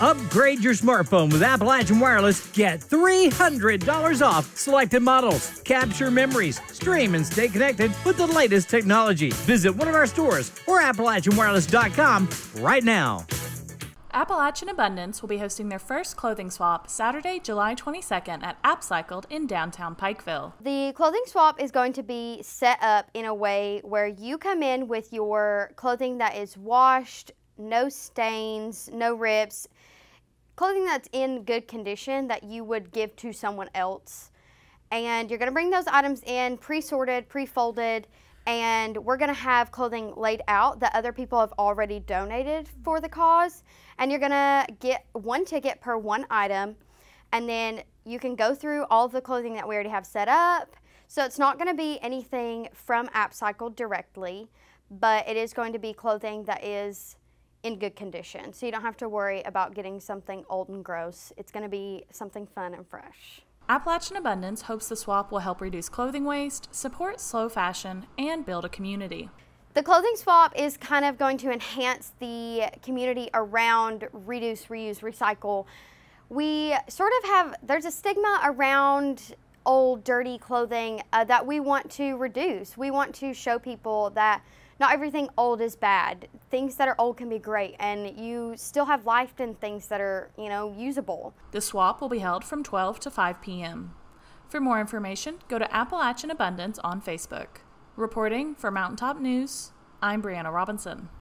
Upgrade your smartphone with Appalachian Wireless. Get $300 off selected models. Capture memories, stream, and stay connected with the latest technology. Visit one of our stores or AppalachianWireless.com right now. Appalachian Abundance will be hosting their first clothing swap Saturday, July 22nd at AppCycled in downtown Pikeville. The clothing swap is going to be set up in a way where you come in with your clothing that is washed, no stains, no rips, clothing that's in good condition that you would give to someone else. And you're going to bring those items in pre sorted, pre folded and we're going to have clothing laid out that other people have already donated for the cause. And you're going to get one ticket per one item. And then you can go through all the clothing that we already have set up. So it's not going to be anything from AppCycled directly but it is going to be clothing that is in good condition so you don't have to worry about getting something old and gross it's going to be something fun and fresh Appalachian Abundance hopes the swap will help reduce clothing waste, support slow fashion, and build a community. The clothing swap is kind of going to enhance the community around reduce, reuse, recycle. We sort of have, there's a stigma around old, dirty clothing uh, that we want to reduce. We want to show people that not everything old is bad. Things that are old can be great, and you still have life in things that are, you know, usable. The swap will be held from 12 to 5 p.m. For more information, go to Appalachian Abundance on Facebook. Reporting for Mountaintop News, I'm Brianna Robinson.